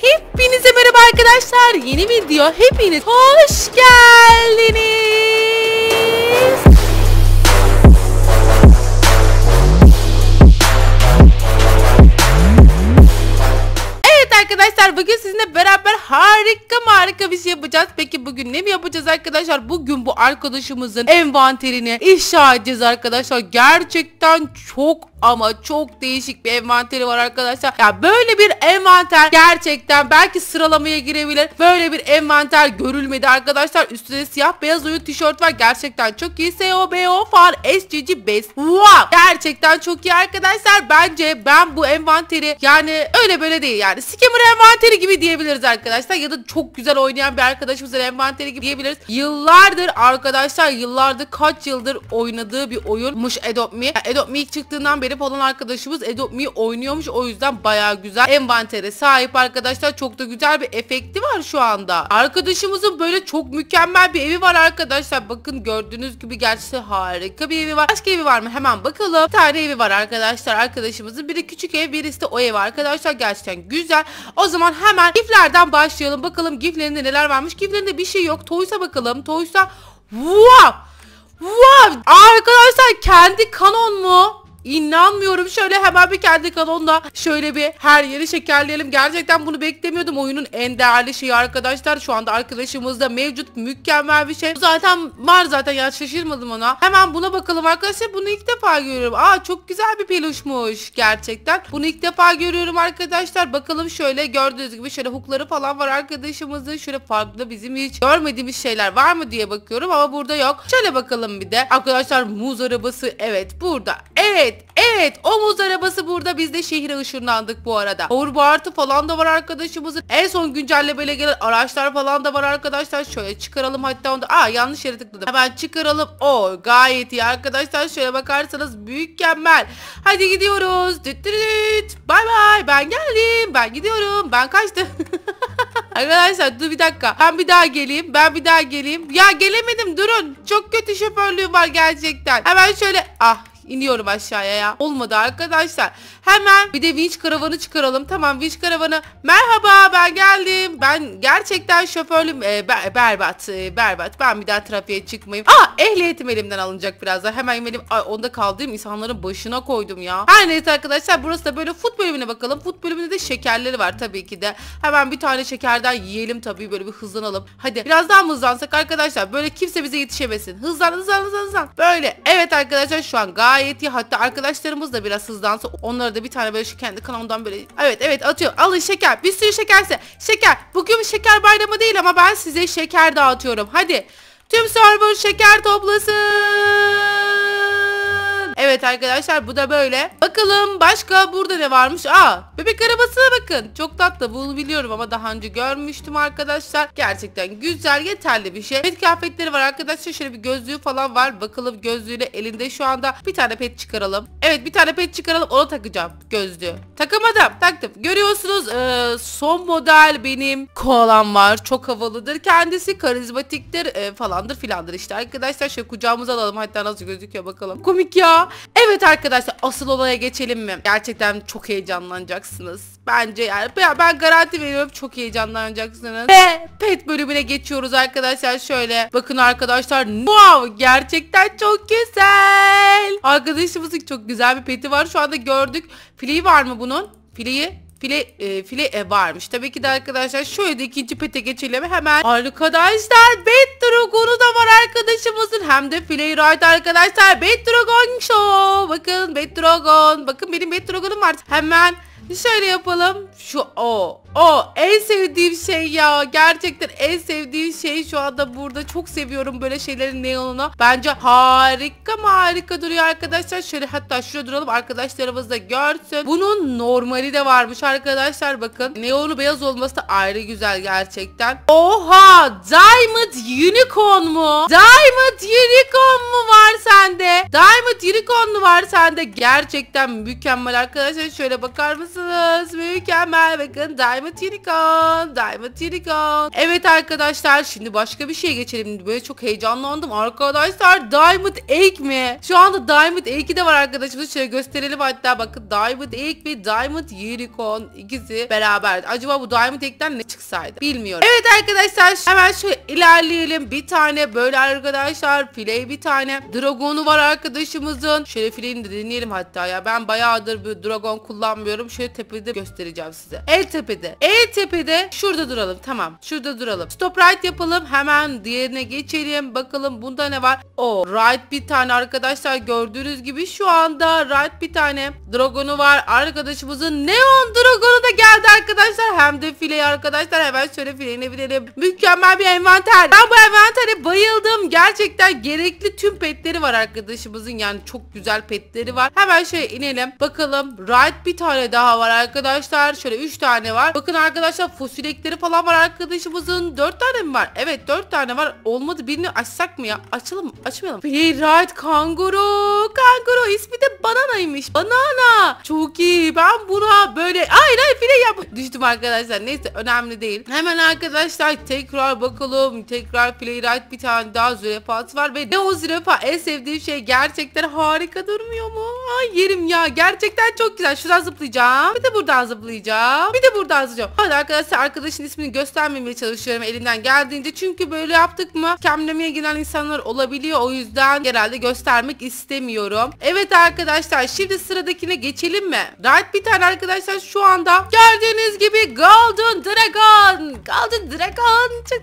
Hepinize merhaba arkadaşlar. Yeni video hepiniz hoş geldiniz. Arkadaşlar bugün sizinle beraber harika harika bir şey yapacağız. Peki bugün ne mi yapacağız arkadaşlar? Bugün bu arkadaşımızın envanterini ifşa edeceğiz arkadaşlar. Gerçekten çok ama çok değişik bir envanteri var arkadaşlar. Ya böyle bir envanter gerçekten belki sıralamaya girebilir. Böyle bir envanter görülmedi arkadaşlar. Üstünde siyah beyaz oyun tişört var. Gerçekten çok iyi. SOBO far SCG best. Wow! Gerçekten çok iyi arkadaşlar. Bence ben bu envanteri yani öyle böyle değil yani. Scammer envanteri gibi diyebiliriz arkadaşlar. Ya da çok güzel oynayan bir arkadaşımızın envanteri gibi diyebiliriz. Yıllardır arkadaşlar yıllardır kaç yıldır oynadığı bir oyunmuş Adopt Me. Yani Adopt Me çıktığından beri falan arkadaşımız Adopt Me oynuyormuş. O yüzden baya güzel envantere sahip arkadaşlar. Çok da güzel bir efekti var şu anda. Arkadaşımızın böyle çok mükemmel bir evi var arkadaşlar. Bakın gördüğünüz gibi gerçekten harika bir evi var. Başka evi var mı? Hemen bakalım. Bir tane evi var arkadaşlar. Arkadaşımızın biri küçük ev birisi de o ev arkadaşlar. Gerçekten güzel. O zaman hemen giflerden başlayalım. Bakalım giflerinde neler varmış. Giflerinde bir şey yok. Toys'a bakalım. Toys'a wow! Wow! Arkadaşlar kendi kanon mu? İnanmıyorum. Şöyle hemen bir kendi kanonla şöyle bir her yeri şekerleyelim. Gerçekten bunu beklemiyordum. Oyunun en değerli şeyi arkadaşlar. Şu anda arkadaşımızda mevcut mükemmel bir şey. Zaten var zaten ya şaşırmadım ona. Hemen buna bakalım arkadaşlar. Bunu ilk defa görüyorum. Aa çok güzel bir peluşmuş gerçekten. Bunu ilk defa görüyorum arkadaşlar. Bakalım şöyle gördüğünüz gibi şöyle hookları falan var arkadaşımızın. Şöyle farklı bizim hiç görmediğimiz şeyler var mı diye bakıyorum ama burada yok. Şöyle bakalım bir de. Arkadaşlar muz arabası evet burada. Evet Evet o muz arabası burada biz de şehre ışınlandık bu arada. Hoverboard'ı falan da var arkadaşımızın. En son güncellemeyle gelen araçlar falan da var arkadaşlar. Şöyle çıkaralım hatta onu da. Aa yanlış yere tıkladım. Hemen çıkaralım. O gayet iyi arkadaşlar. Şöyle bakarsanız mükemmel. Hadi gidiyoruz. Düt düt. Bay bay ben geldim. Ben gidiyorum. Ben kaçtım. Arkadaşlar dur bir dakika. Ben bir daha geleyim. Ben bir daha geleyim. Ya gelemedim durun. Çok kötü şoförlüğüm var gerçekten. Hemen şöyle ah İniyorum aşağıya ya. Olmadı arkadaşlar. Hemen bir de vinç karavanı çıkaralım. Tamam vinç karavanı. Merhaba ben geldim. Ben gerçekten şoförlüğüm e, ber, berbat. E, berbat. Ben bir daha trafiğe çıkmayayım. Aa ehliyetim elimden alınacak birazdan. Hemen ay, onda kaldığım insanların başına koydum ya. Her neyse arkadaşlar burası da böyle food bölümüne bakalım. Food bölümünde de şekerleri var tabii ki de. Hemen bir tane şekerden yiyelim tabii böyle bir hızlanalım. Hadi biraz daha mı hızlansak arkadaşlar? Böyle kimse bize yetişemesin. Hızlan hızlan hızlan hızlan. Böyle. Evet arkadaşlar şu an gayet iyi. Hatta arkadaşlarımız da biraz hızlansa onlara da bir tane böyle şu kendi kanalımdan böyle evet evet atıyor. Alın şeker. Bir sürü şekerse. Şeker. Bugün şeker bayramı değil ama ben size şeker dağıtıyorum. Hadi. Tüm server şeker toplasın. Evet arkadaşlar bu da böyle. Bakalım başka burada ne varmış? Aa bebek arabasına bakın. Çok tatlı bunu biliyorum ama daha önce görmüştüm arkadaşlar. Gerçekten güzel yeterli bir şey. Pet kıyafetleri var arkadaşlar. Şöyle bir gözlüğü falan var. Bakalım gözlüğüyle elinde şu anda bir tane pet çıkaralım. Evet bir tane pet çıkaralım onu takacağım gözlüğü. Takamadım taktım. Görüyorsunuz ee, son model benim koalam var. Çok havalıdır. Kendisi karizmatiktir e, falandır filandır işte. Arkadaşlar şöyle kucağımıza alalım. Hatta nasıl gözüküyor bakalım. Komik ya. Evet arkadaşlar asıl olaya geçelim mi? Gerçekten çok heyecanlanacaksınız. Bence yani ben, garanti veriyorum çok heyecanlanacaksınız. Ve pet bölümüne geçiyoruz arkadaşlar şöyle. Bakın arkadaşlar wow gerçekten çok güzel. Arkadaşımızın çok güzel bir peti var şu anda gördük. Fili var mı bunun? Filiyi file e, file e, varmış. Tabii ki de arkadaşlar şöyle de ikinci pete geçelim hemen. Arkadaşlar Bet Dragon'u da var arkadaşımızın. Hem de File Ride arkadaşlar. Bet Dragon Show. Bakın Bet Dragon. Bakın benim Bet Dragon'um var. Hemen şöyle yapalım. Şu o. O en sevdiğim şey ya. Gerçekten en sevdiğim şey şu anda burada. Çok seviyorum böyle şeylerin neonunu. Bence harika mı harika duruyor arkadaşlar. Şöyle hatta şurada duralım arkadaşlarımız da görsün. Bunun normali de varmış arkadaşlar bakın. Neonu beyaz olması da ayrı güzel gerçekten. Oha! Diamond Unicorn mu? Diamond Unicorn mu var sende? Diamond Unicorn mu var sende? Gerçekten mükemmel arkadaşlar. Şöyle bakar mısınız? Mükemmel bakın Diamond Diamond Unicorn. Diamond Unicorn. Evet arkadaşlar şimdi başka bir şeye geçelim. Böyle çok heyecanlandım. Arkadaşlar Diamond Egg mi? Şu anda Diamond Egg'i de var arkadaşımız. Şöyle gösterelim hatta bakın Diamond Egg ve Diamond Unicorn ikisi beraber. Acaba bu Diamond Egg'den ne çıksaydı? Bilmiyorum. Evet arkadaşlar hemen şöyle ilerleyelim. Bir tane böyle arkadaşlar file bir tane dragonu var arkadaşımızın. Şöyle fileyi de deneyelim hatta ya. Ben bayağıdır bir dragon kullanmıyorum. Şöyle tepede göstereceğim size. El tepede. El tepede şurada duralım. Tamam. Şurada duralım. Stop right yapalım. Hemen diğerine geçelim. Bakalım bunda ne var? O right bir tane arkadaşlar gördüğünüz gibi şu anda right bir tane dragonu var. Arkadaşımızın neon dragonu da geldi arkadaşlar. Hem de fileyi arkadaşlar. Hemen şöyle fileyine binelim. Mükemmel bir envanter. Ben bu envantere bayıldım. Gerçekten gerekli tüm petleri var arkadaşımızın. Yani çok güzel petleri var. Hemen şöyle inelim. Bakalım. Right bir tane daha var arkadaşlar. Şöyle 3 tane var. Bakın arkadaşlar fosilekleri falan var arkadaşımızın. 4 tane mi var? Evet 4 tane var. Olmadı birini açsak mı ya? Açalım mı? Açmayalım. Right kanguru. Kanguru ismi de bananaymış. Banana. Çok iyi. Ben buna böyle hayır hayır file yap. Düştüm arkadaşlar. Neyse önemli değil. Hemen arkadaşlar tekrar bakalım. Tekrar Playwright bir tane daha zürafası var ve ne o zürafa en sevdiğim şey gerçekten harika durmuyor mu? Ay yerim ya. Gerçekten çok güzel. Şuradan zıplayacağım. Bir de buradan zıplayacağım. Bir de buradan zıplayacağım. Hadi arkadaşlar arkadaşın ismini göstermemeye çalışıyorum elimden geldiğince. Çünkü böyle yaptık mı kemlemeye giren insanlar olabiliyor. O yüzden genelde göstermek istemiyorum. Evet arkadaşlar şimdi sıradakine geçelim mi? Right bir tane arkadaşlar şu anda gördüğünüz gibi Golden Dragon. Golden Dragon. Çok.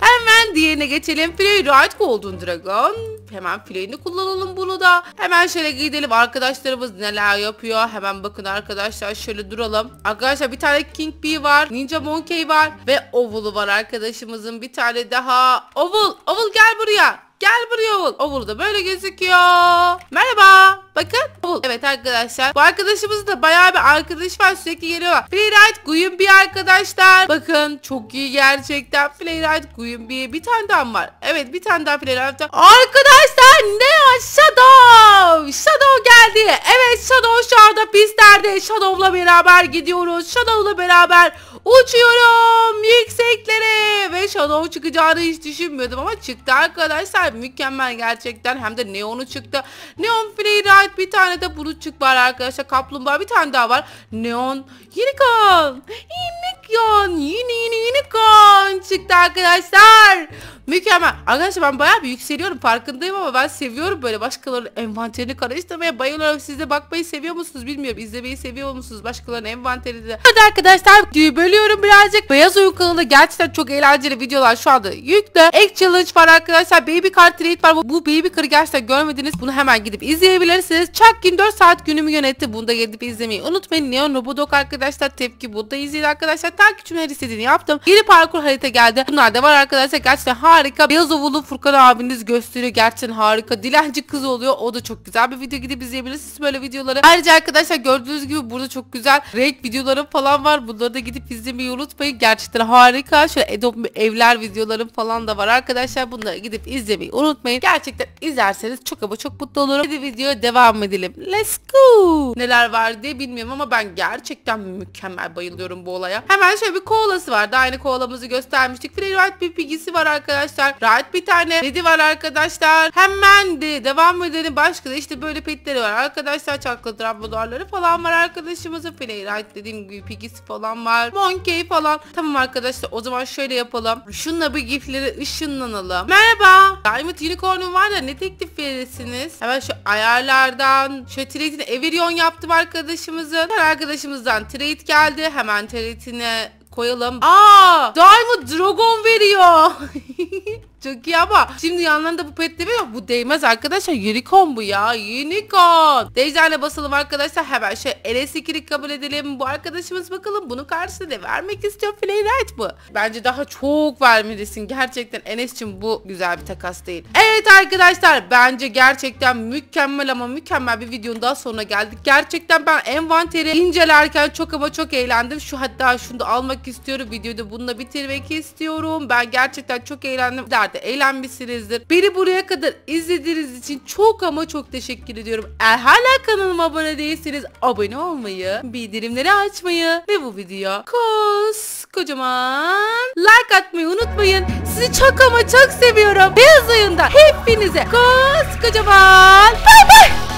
Hemen diğerine geçelim. Play Right Golden Dragon. Hemen play'ini kullanalım bunu da. Hemen şöyle gidelim arkadaşlarımız neler yapıyor. Hemen bakın arkadaşlar şöyle duralım. Arkadaşlar bir tane King Bee var. Ninja Monkey var. Ve Oval'u var arkadaşımızın. Bir tane daha. Oval. Oval gel buraya. Gel buraya Oval. Oval da böyle gözüküyor. Merhaba. Bakın. Oval. Evet arkadaşlar. Bu arkadaşımızın da bayağı bir arkadaş var. Sürekli geliyor. Playwright Guyun bir arkadaşlar. Bakın çok iyi gerçekten. Playwright Guyun bir. Tane daha var. Evet bir tane daha Playwright. Arkadaşlar ne o? Shadow. Shadow geldi. Evet Shadow şu anda pistlerde. Shadow'la beraber gidiyoruz. Shadow'la beraber uçuyorum yükseklere. Ve Shadow çıkacağını hiç düşünmüyordum ama çıktı arkadaşlar. Mükemmel gerçekten. Hem de Neon'u çıktı. Neon Playwright bir tane de Buluçuk var arkadaşlar. Kaplumbağa bir tane daha var. Neon Unicorn Unicorn yeni yeni Unicorn çıktı arkadaşlar Mükemmel. Arkadaşlar ben bayağı bir yükseliyorum farkındayım ama ben seviyorum böyle başkalarının envanterini karıştırmaya bayılıyorum. Siz de bakmayı seviyor musunuz bilmiyorum. İzlemeyi seviyor musunuz başkalarının envanterini? Hadi arkadaşlar bölüyorum birazcık. Beyaz Oyun kanalında gerçekten çok eğlenceli videolar şu anda yüklü. Egg Challenge var arkadaşlar. Baby Car Trade var. Bu Baby Car'ı gerçekten görmediniz. Bunu hemen gidip izleyebilirsiniz. Chuck 24 saat günümü yönetti. Bunu da gidip izlemeyi unutmayın. Neon Robodog arkadaşlar tepki burada izleyin arkadaşlar. Takipçimin her istediğini yaptım. Yeni parkur harita geldi. Bunlar da var arkadaşlar. Gerçekten harika. Beyaz Ovulu Furkan abiniz gösteriyor. Gerçekten harika. Dilenci kız oluyor. O da çok güzel bir video gidip izleyebilirsiniz böyle videoları. Ayrıca arkadaşlar gördüğünüz gibi burada çok güzel renk videolarım falan var. Bunları da gidip izlemeyi unutmayın. Gerçekten harika. Şöyle Adobe evler videolarım falan da var arkadaşlar. Bunları gidip izlemeyi unutmayın. Gerçekten izlerseniz çok ama çok mutlu olurum. Hadi videoya devam edelim. Let's go. Neler var diye bilmiyorum ama ben gerçekten mükemmel bayılıyorum bu olaya. Hemen şöyle bir koalası var. Daha aynı koalamızı göstermiştik. Freeride bir pigisi var arkadaşlar. Right bir tane dedi var arkadaşlar. Hemen de devam edelim. Başka da işte böyle petleri var. Arkadaşlar çaklı drabodarları falan var arkadaşımızın. Freeride dediğim gibi pigisi falan var. Monkey falan. Tamam arkadaşlar o zaman şöyle yapalım. Şunla bir gifleri ışınlanalım. Merhaba. Diamond Unicorn'um var da ne teklif verirsiniz? Hemen şu ayarlardan şu trade'ini Everion yaptım arkadaşımızın. Her arkadaşımızdan trade geldi. Hemen trade'ine koyalım. Aa, Diamond Dragon veriyor. Çok iyi ama şimdi yanlarında bu pet demiyor. Bu değmez arkadaşlar. Unicorn bu ya. Unicorn. Dejder'le basalım arkadaşlar. Hemen şey LS2'lik kabul edelim. Bu arkadaşımız bakalım bunun karşısında vermek istiyor. Playwright mı? Bence daha çok vermelisin. Gerçekten Enes'cim bu güzel bir takas değil. Evet arkadaşlar bence gerçekten mükemmel ama mükemmel bir videonun daha sonuna geldik. Gerçekten ben envanteri incelerken çok ama çok eğlendim. Şu hatta şunu da almak istiyorum. Videoyu da bununla bitirmek istiyorum. Ben gerçekten çok eğlendim. Der de eğlenmişsinizdir. Beni buraya kadar izlediğiniz için çok ama çok teşekkür ediyorum. Eğer hala kanalıma abone değilseniz abone olmayı, bildirimleri açmayı ve bu videoya kos kocaman like atmayı unutmayın. Sizi çok ama çok seviyorum. Beyaz oyunda hepinize kos kocaman bay.